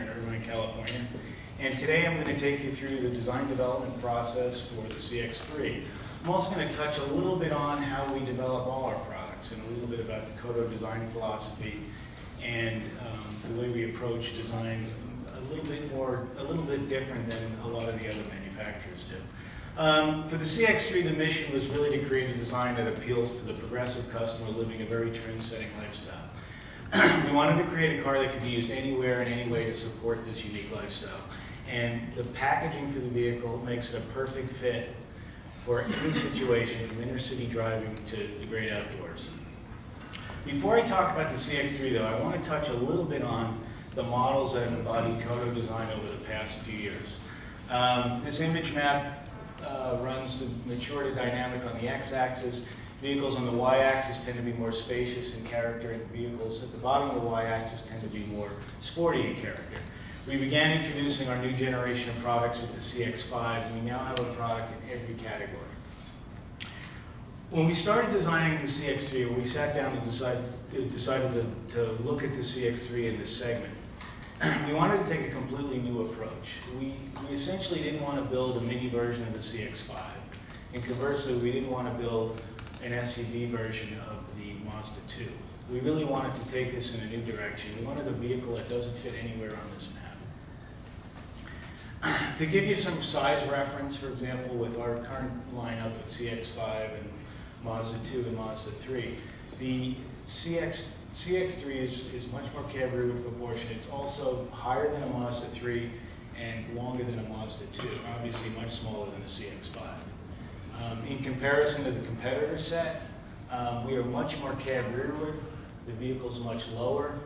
in Irvine, California. And today I'm going to take you through the design development process for the CX3. I'm also going to touch a little bit on how we develop all our products and a little bit about the Kodo design philosophy and um, the way we approach design a little bit more, a little bit different than a lot of the other manufacturers do. Um, for the CX3, the mission was really to create a design that appeals to the progressive customer living a very trend-setting lifestyle. we wanted to create a car that could be used anywhere and any way to support this unique lifestyle. And the packaging for the vehicle makes it a perfect fit for any situation from inner city driving to the great outdoors. Before I talk about the CX3 though, I want to touch a little bit on the models that have embodied Kodo design over the past few years. Um, this image map uh, runs the mature to dynamic on the x-axis. Vehicles on the y-axis tend to be more spacious in character, and vehicles at the bottom of the y-axis tend to be more sporty in character. We began introducing our new generation of products with the CX-5, and we now have a product in every category. When we started designing the CX-3, we sat down and decide, decided to, to look at the CX-3 in this segment, we wanted to take a completely new approach. We, we essentially didn't want to build a mini version of the CX-5. And conversely, we didn't want to build an SUV version of the Mazda 2. We really wanted to take this in a new direction. We wanted a vehicle that doesn't fit anywhere on this map. to give you some size reference, for example, with our current lineup of CX-5 and Mazda 2 and Mazda 3, the CX CX3 is, is much more cab rear proportion. It's also higher than a Mazda 3 and longer than a Mazda 2, obviously much smaller than a CX5. Um, in comparison to the competitor set, um, we are much more cab rearward. The vehicle is much lower,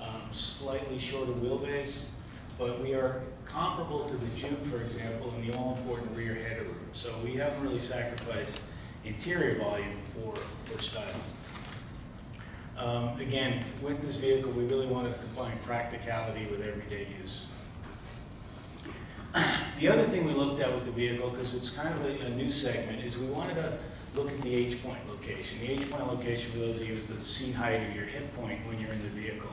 um, slightly shorter wheelbase, but we are comparable to the Juke, for example, in the all-important rear headroom. So we haven't really sacrificed interior volume for, for style. Um, again, with this vehicle, we really wanted to combine practicality with everyday use. The other thing we looked at with the vehicle, because it's kind of a, a, new segment, is we wanted to look at the H-point location. The H-point location, for those of you, is the seat height or your hip point when you're in the vehicle.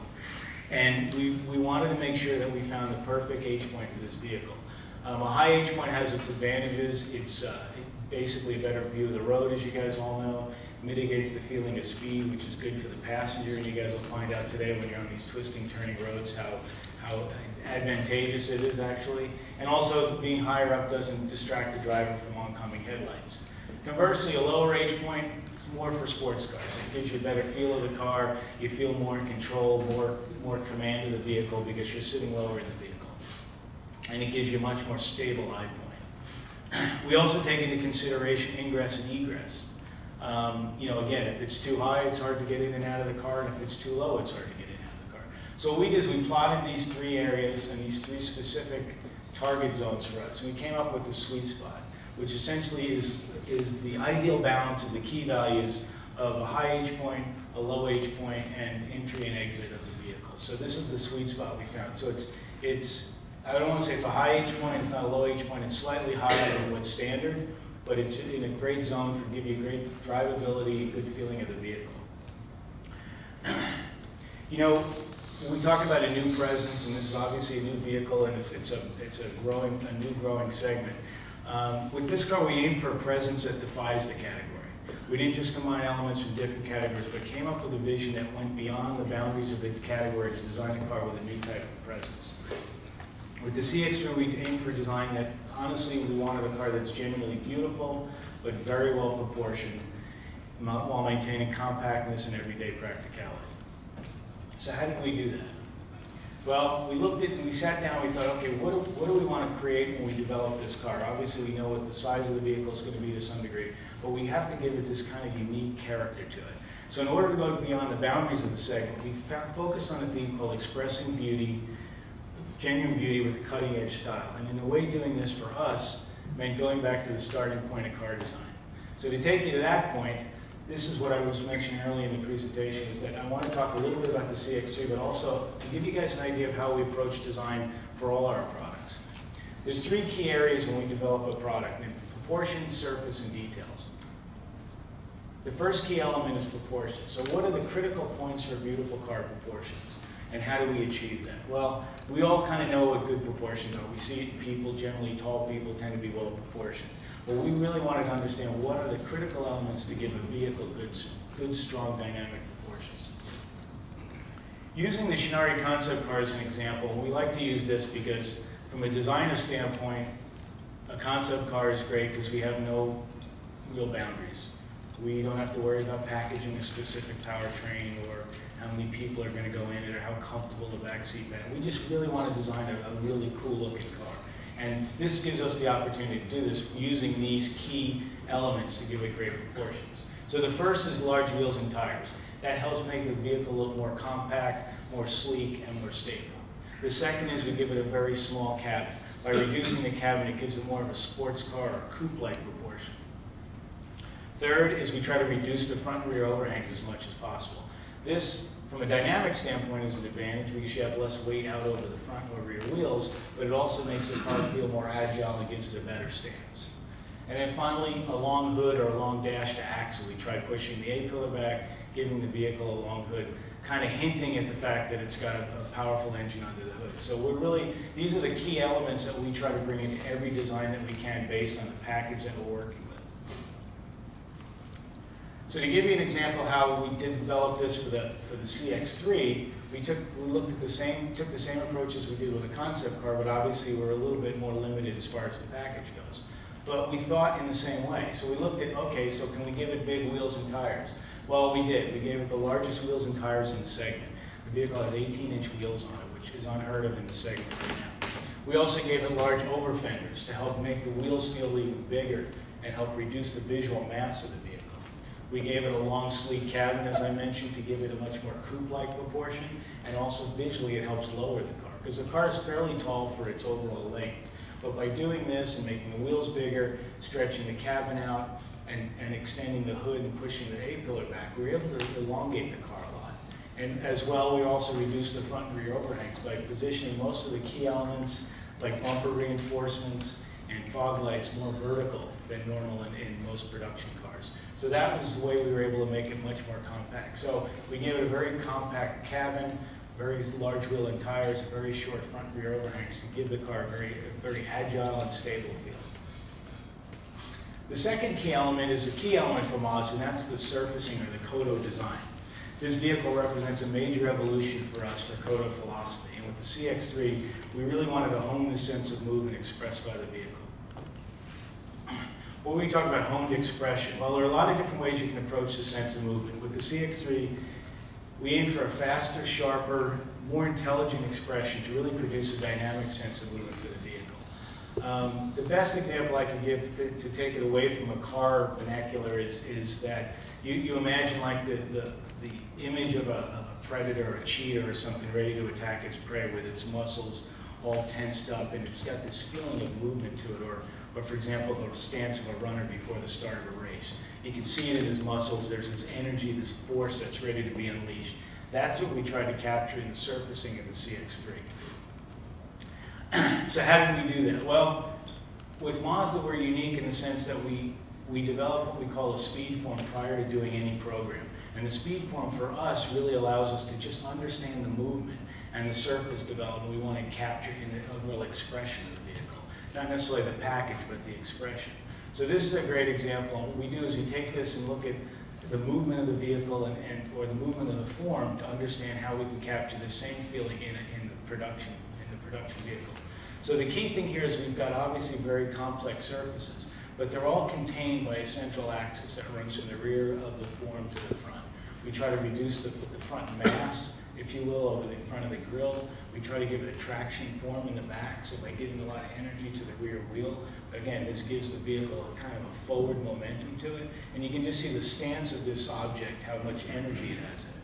And we, we wanted to make sure that we found the perfect H-point for this vehicle. Um, a high H-point has its advantages. It's uh, basically a better view of the road, as you guys all know mitigates the feeling of speed, which is good for the passenger. And you guys will find out today when you're on these twisting, turning roads how, how advantageous it is actually. And also being higher up doesn't distract the driver from oncoming headlights. Conversely, a lower H point is more for sports cars. It gives you a better feel of the car. You feel more in control, more, more command of the vehicle because you're sitting lower in the vehicle. And it gives you a much more stable eye point. We also take into consideration ingress and egress. Um, you know, again, if it's too high, it's hard to get in and out of the car, and if it's too low, it's hard to get in and out of the car. So what we did is we plotted these three areas and these three specific target zones for us, and we came up with the sweet spot, which essentially is, is the ideal balance of the key values of a high H point, a low H point, and entry and exit of the vehicle. So this is the sweet spot we found. So it's, it's I don't want to say it's a high H point, it's not a low H point, it's slightly higher than what's standard, but it's in a great zone for give you great drivability, good feeling of the vehicle. you know, we talk about a new presence, and this is obviously a new vehicle, and it's, it's a it's a growing a new growing segment. Um, with this car, we aim for a presence that defies the category. We didn't just combine elements from different categories, but came up with a vision that went beyond the boundaries of the category to design a car with a new type of presence. With the CX3, we aim for design that honestly, we wanted a car that's genuinely beautiful, but very well proportioned, while maintaining compactness and everyday practicality. So how did we do that? Well, we looked at, we sat down, we thought, okay, what do, what do we want to create when we develop this car? Obviously, we know what the size of the vehicle is going to be to some degree, but we have to give it this kind of unique character to it. So in order to go beyond the boundaries of the segment, we focused on a theme called expressing beauty genuine beauty with a cutting edge style. And in a way doing this for us meant going back to the starting point of car design. So to take you to that point, this is what I was mentioning earlier in the presentation, is that I want to talk a little bit about the CX3, but also to give you guys an idea of how we approach design for all our products. There's three key areas when we develop a product, proportion, surface, and details. The first key element is proportion. So what are the critical points for beautiful car proportions? And how do we achieve that? Well, we all kind of know what good proportions are. We see people, generally tall people, tend to be well proportioned. But we really wanted to understand what are the critical elements to give a vehicle good, good strong dynamic proportions. Using the Shinari concept car as an example, we like to use this because from a designer standpoint, a concept car is great because we have no real boundaries. We don't have to worry about packaging a specific powertrain or how many people are going to go in it or how comfortable the back seat is. We just really want to design a, a really cool looking car. And this gives us the opportunity to do this using these key elements to give it great proportions. So the first is large wheels and tires. That helps make the vehicle look more compact, more sleek, and more stable. The second is we give it a very small cabin. By reducing the cabin, it gives it more of a sports car or coupe-like proportion. Third is we try to reduce the front rear overhangs as much as possible. This, from a dynamic standpoint, is an advantage because you have less weight out over the front or rear wheels, but it also makes the car feel more agile and gives it a better stance. And then finally, a long hood or a long dash to axle. We try pushing the A-pillar back, giving the vehicle a long hood, kind of hinting at the fact that it's got a, a powerful engine under the hood. So we're really, these are the key elements that we try to bring into every design that we can based on the package that we're working. So to give you an example how we did develop this for the, for the CX-3, we took, we looked at the same, took the same approach as we did with the concept car, but obviously we're a little bit more limited as far as the package goes. But we thought in the same way. So we looked at, okay, so can we give it big wheels and tires? Well, we did. We gave it the largest wheels and tires in the segment. The vehicle has 18-inch wheels on it, which is unheard of in the segment right now. We also gave it large over fenders to help make the wheels feel even bigger and help reduce the visual mass of the vehicle. We gave it a long sleek cabin, as I mentioned, to give it a much more coupe-like proportion, and also visually it helps lower the car, because the car is fairly tall for its overall length. But by doing this and making the wheels bigger, stretching the cabin out, and, and extending the hood and pushing the A-pillar back, we were able to elongate the car a lot. And as well, we also reduced the front and rear overhangs by positioning most of the key elements, like bumper reinforcements and fog lights, more vertical than normal in, in most production. So that was the way we were able to make it much more compact. So we gave it a very compact cabin, very large wheel and tires, very short front rear overhangs to give the car a very, a very agile and stable feel. The second key element is a key element for Mazda, and that's the surfacing or the Kodo design. This vehicle represents a major evolution for us for Kodo philosophy. And with the CX-3, we really wanted to hone the sense of movement expressed by the vehicle. When we talk about honed expression, well, there are a lot of different ways you can approach the sense of movement. With the CX-3, we aim for a faster, sharper, more intelligent expression to really produce a dynamic sense of movement for the vehicle. Um, the best example I can give to, to, take it away from a car vernacular is, is that you, you imagine like the, the, the image of a, a predator or a cheetah or something ready to attack its prey with its muscles all tensed up and it's got this feeling of movement to it or or for example, the stance of a runner before the start of a race. You can see it in his muscles. There's this energy, this force that's ready to be unleashed. That's what we tried to capture in the surfacing of the CX-3. so how did we do that? Well, with Mazda, we're unique in the sense that we, we develop what we call a speed form prior to doing any program. And the speed form for us really allows us to just understand the movement and the surface development we want to capture in the overall expression of the vehicle not necessarily the package, but the expression. So this is a great example. And what we do is we take this and look at the movement of the vehicle and, and or the movement of the form to understand how we can capture the same feeling in, in the production in the production vehicle. So the key thing here is we've got obviously very complex surfaces, but they're all contained by a central axis that runs from the rear of the form to the front. We try to reduce the, the front mass, if you will, over the front of the grill. We try to give it a traction form in the back, so by giving a lot of energy to the rear wheel, again, this gives the vehicle a kind of a forward momentum to it, and you can just see the stance of this object, how much energy it has in it.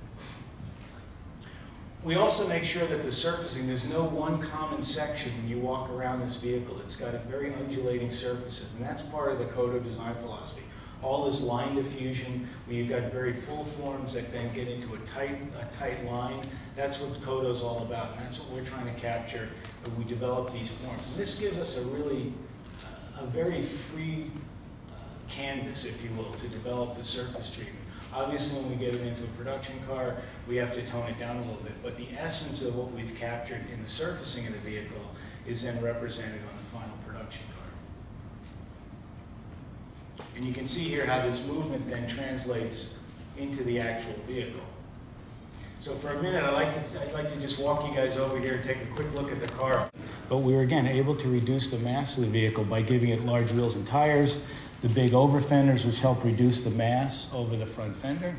We also make sure that the surfacing, there's no one common section when you walk around this vehicle. It's got very undulating surfaces, and that's part of the Kodo design philosophy all this line diffusion, where you've got very full forms that then get into a tight, a tight line. That's what Kodo's all about, and that's what we're trying to capture when we develop these forms. And this gives us a really, uh, a very free uh, canvas, if you will, to develop the surface treatment. Obviously, when we get it into a production car, we have to tone it down a little bit, but the essence of what we've captured in the surfacing of the vehicle is then represented on the final production car. And you can see here how this movement then translates into the actual vehicle. So for a minute, I'd like to, I'd like to just walk you guys over here and take a quick look at the car. But we were again able to reduce the mass of the vehicle by giving it large wheels and tires, the big over fenders, which help reduce the mass over the front fender,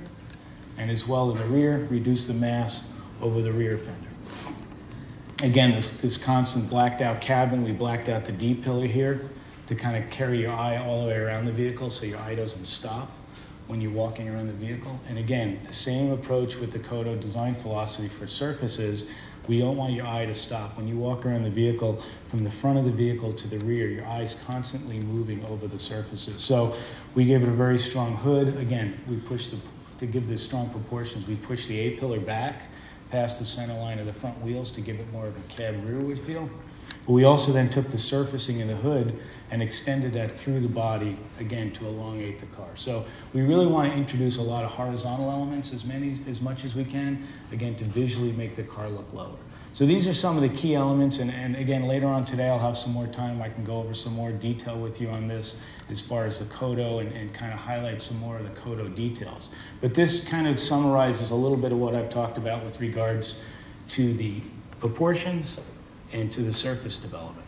and as well in the rear, reduce the mass over the rear fender. Again, this, this constant blacked out cabin, we blacked out the D pillar here to kind of carry your eye all the way around the vehicle so your eye doesn't stop when you're walking around the vehicle. And again, the same approach with the Kodo design philosophy for surfaces. We don't want your eye to stop. When you walk around the vehicle, from the front of the vehicle to the rear, your eye's constantly moving over the surfaces. So we gave it a very strong hood. Again, we pushed the, to give this strong proportions, we pushed the A-pillar back past the center line of the front wheels to give it more of a cab rearward feel. But we also then took the surfacing in the hood and extended that through the body, again, to elongate the car. So we really want to introduce a lot of horizontal elements, as many, as much as we can, again, to visually make the car look lower. So these are some of the key elements, and, and again, later on today, I'll have some more time. I can go over some more detail with you on this as far as the Kodo and, and kind of highlight some more of the Kodo details. But this kind of summarizes a little bit of what I've talked about with regards to the proportions and to the surface development.